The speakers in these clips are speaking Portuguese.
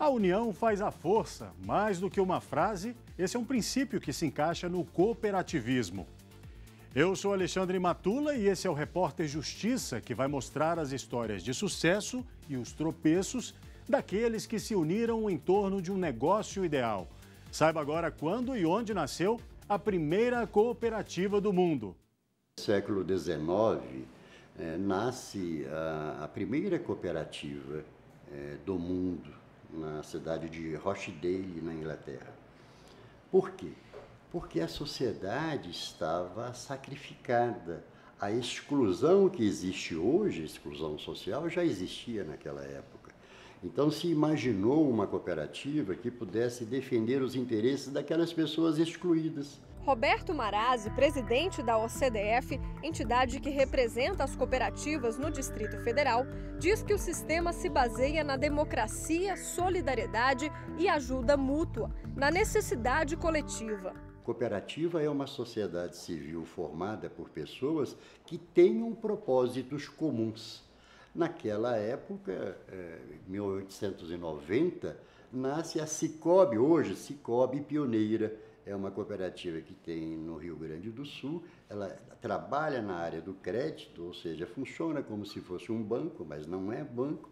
A união faz a força. Mais do que uma frase, esse é um princípio que se encaixa no cooperativismo. Eu sou Alexandre Matula e esse é o Repórter Justiça, que vai mostrar as histórias de sucesso e os tropeços daqueles que se uniram em torno de um negócio ideal. Saiba agora quando e onde nasceu a primeira cooperativa do mundo. No século XIX, é, nasce a, a, primeira cooperativa é, do mundo na cidade de Rochdale, na Inglaterra. Por quê? Porque a sociedade estava sacrificada. A exclusão que existe hoje, a exclusão social, já existia naquela época. Então se imaginou uma cooperativa que pudesse defender os interesses daquelas pessoas excluídas. Roberto Marazzi, presidente da OCDF, entidade que representa as cooperativas no Distrito Federal, diz que o sistema se baseia na democracia, solidariedade e ajuda mútua, na necessidade coletiva. Cooperativa é uma sociedade civil formada por pessoas que tenham propósitos comuns. Naquela época, 1890, eh, nasce a Cicobi, hoje Cicobi Pioneira, é uma cooperativa que tem no Rio Grande do Sul. Ela trabalha na área do crédito, ou seja, funciona como se fosse um banco, mas não é banco,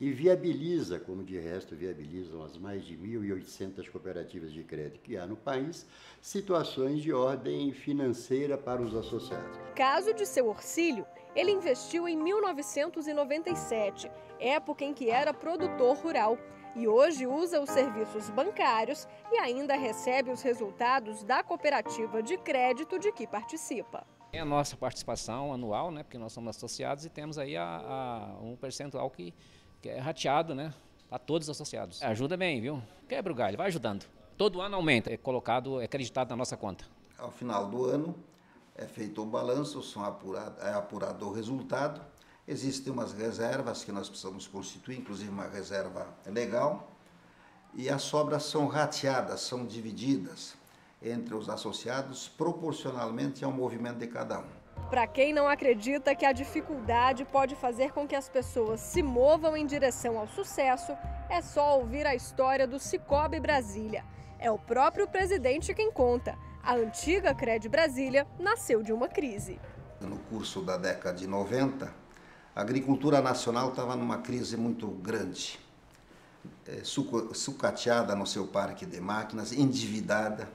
e viabiliza, como de resto viabilizam as mais de 1.800 cooperativas de crédito que há no país, situações de ordem financeira para os associados. Caso de seu Orcílio, ele investiu em 1997, época em que era produtor rural e hoje usa os serviços bancários e ainda recebe os resultados da cooperativa de crédito de que participa. É a nossa participação anual, né, porque nós somos associados e temos aí a, a um percentual que, que é rateado né, a todos os associados. Ajuda bem, viu? Quebra o galho, vai ajudando. Todo ano aumenta, é colocado, é acreditado na nossa conta. Ao final do ano é feito o balanço, são apurado, é apurado o resultado Existem umas reservas que nós precisamos constituir, inclusive uma reserva legal, e as sobras são rateadas, são divididas entre os associados proporcionalmente ao movimento de cada um. Para quem não acredita que a dificuldade pode fazer com que as pessoas se movam em direção ao sucesso, é só ouvir a história do Cicobi Brasília. É o próprio presidente quem conta. A antiga Cred Brasília nasceu de uma crise. No curso da década de 90, a agricultura nacional estava numa crise muito grande, é, sucateada no seu parque de máquinas, endividada,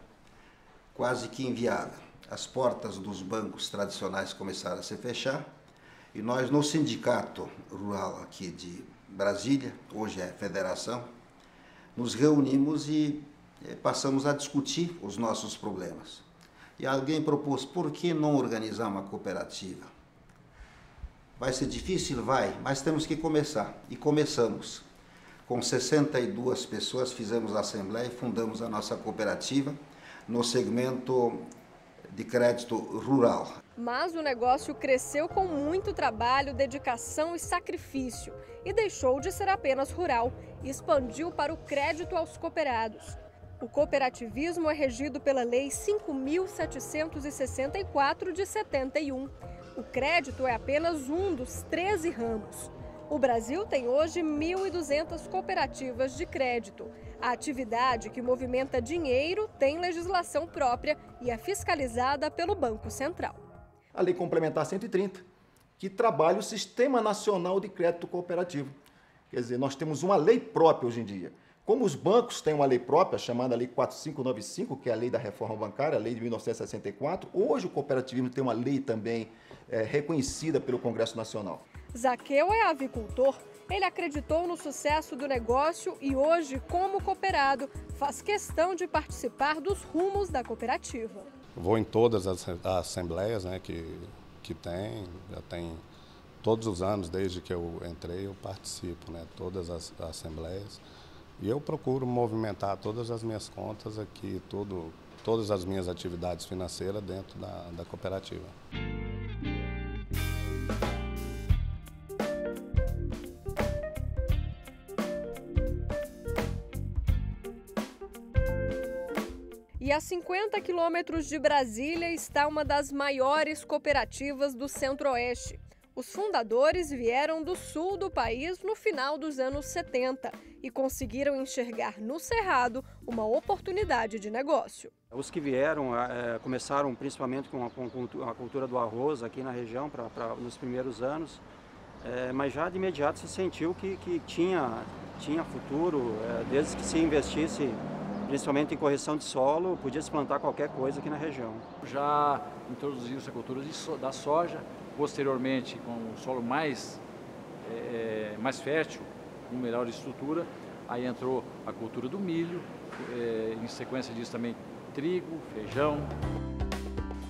quase que inviável. As portas dos bancos tradicionais começaram a se fechar e nós, no sindicato rural aqui de Brasília, hoje é federação, nos reunimos e passamos a discutir os nossos problemas. E alguém propôs, por que não organizar uma cooperativa? Vai ser difícil? Vai, mas temos que começar. E começamos. Com 62 pessoas fizemos a assembleia e fundamos a nossa cooperativa no segmento de crédito rural. Mas o negócio cresceu com muito trabalho, dedicação e sacrifício e deixou de ser apenas rural expandiu para o crédito aos cooperados. O cooperativismo é regido pela Lei 5.764 de 71 o crédito é apenas um dos 13 ramos. O Brasil tem hoje 1.200 cooperativas de crédito. A atividade que movimenta dinheiro tem legislação própria e é fiscalizada pelo Banco Central. A Lei Complementar 130, que trabalha o Sistema Nacional de Crédito Cooperativo. Quer dizer, nós temos uma lei própria hoje em dia. Como os bancos têm uma lei própria, chamada Lei 4595, que é a lei da reforma bancária, a lei de 1964, hoje o cooperativismo tem uma lei também é, reconhecida pelo Congresso Nacional. Zaqueu é avicultor. Ele acreditou no sucesso do negócio e hoje, como cooperado, faz questão de participar dos rumos da cooperativa. Vou em todas as assembleias né, que, que tem, já tem todos os anos, desde que eu entrei, eu participo, né, todas as assembleias. E eu procuro movimentar todas as minhas contas aqui, tudo, todas as minhas atividades financeiras dentro da, da cooperativa. E a 50 quilômetros de Brasília está uma das maiores cooperativas do Centro-Oeste. Os fundadores vieram do sul do país no final dos anos 70 e conseguiram enxergar no Cerrado uma oportunidade de negócio. Os que vieram é, começaram principalmente com a, com a, cultura do arroz aqui na região pra, pra nos primeiros anos, é, mas já de imediato se sentiu que, que tinha, tinha futuro, é, desde que se investisse principalmente em correção de solo, podia se plantar qualquer coisa aqui na região. Já introduziu-se a cultura so, da soja, posteriormente com o solo mais, é, mais fértil, com melhor estrutura, aí entrou a cultura do milho, é, em sequência disso também trigo, feijão.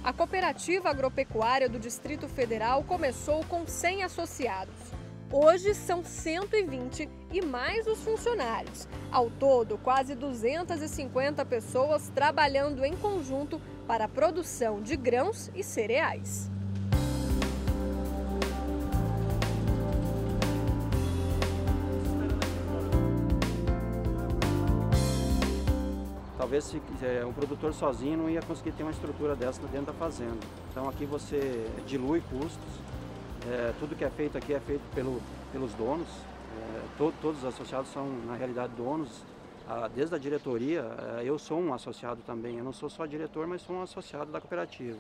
A cooperativa agropecuária do Distrito Federal começou com 100 associados. Hoje são 120 e mais os funcionários. Ao todo, quase 250 pessoas trabalhando em conjunto para a produção de grãos e cereais. talvez se é, um produtor sozinho não ia conseguir ter uma estrutura dessa dentro da fazenda. Então aqui você dilui custos, é, tudo que é feito aqui é feito pelo, pelos donos, é, to, todos os associados são na realidade donos, ah, desde a diretoria, é, eu sou um associado também, eu não sou só diretor, mas sou um associado da cooperativa.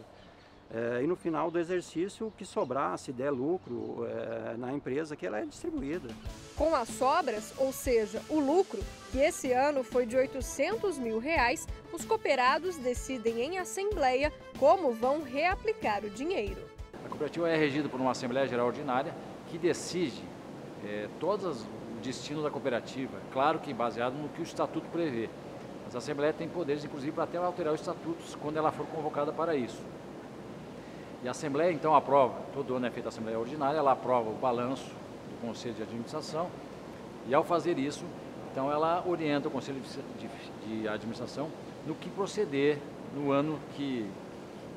É, e no final do exercício, o que sobrar, se der lucro é, na empresa, que ela é distribuída. Com as sobras, ou seja, o lucro, que esse ano foi de 800 mil reais, os cooperados decidem em assembleia como vão reaplicar o dinheiro. A cooperativa é regida por uma Assembleia Geral Ordinária que decide é, todos os destinos da cooperativa, claro que baseado no que o Estatuto prevê. Mas a Assembleia tem poderes, inclusive, para até alterar os estatutos quando ela for convocada para isso. E a Assembleia então aprova, todo ano é feita a Assembleia Ordinária, ela aprova o balanço do Conselho de Administração e ao fazer isso, então ela orienta o Conselho de, de, Administração no que proceder no ano que,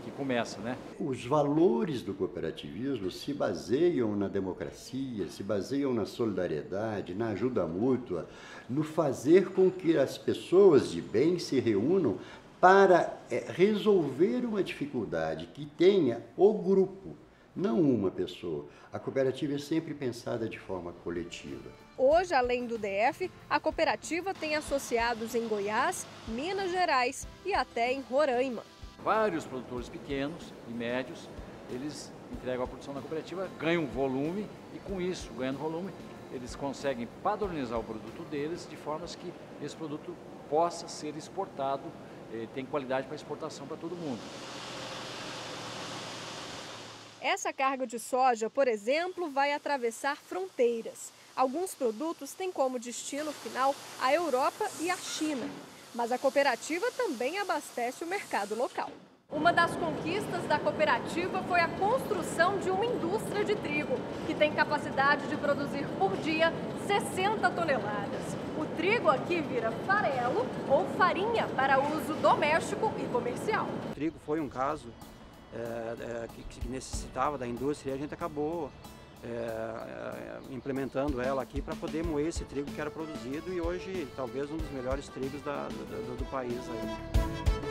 que começa. Né? Os valores do cooperativismo se baseiam na democracia, se baseiam na solidariedade, na ajuda mútua, no fazer com que as pessoas de bem se reúnam para é, resolver uma dificuldade que tenha o grupo, não uma pessoa. A cooperativa é sempre pensada de forma coletiva. Hoje, além do DF, a cooperativa tem associados em Goiás, Minas Gerais e até em Roraima. Vários produtores pequenos e médios, eles entregam a produção da cooperativa, ganham volume e com isso, ganhando volume, eles conseguem padronizar o produto deles de formas que esse produto possa ser exportado eh, tem qualidade para exportação para todo mundo. Essa carga de soja, por exemplo, vai atravessar fronteiras. Alguns produtos têm como destino final a Europa e a China, mas a cooperativa também abastece o mercado local. Uma das conquistas da cooperativa foi a construção de uma indústria de trigo, que tem capacidade de produzir por dia 60 toneladas. O trigo aqui vira farelo ou farinha para uso doméstico e comercial. O trigo foi um caso é, é, que, necessitava da indústria e a gente acabou é, é implementando ela aqui para poder moer esse trigo que era produzido e hoje talvez um dos melhores trigos da, do, do país. Aí.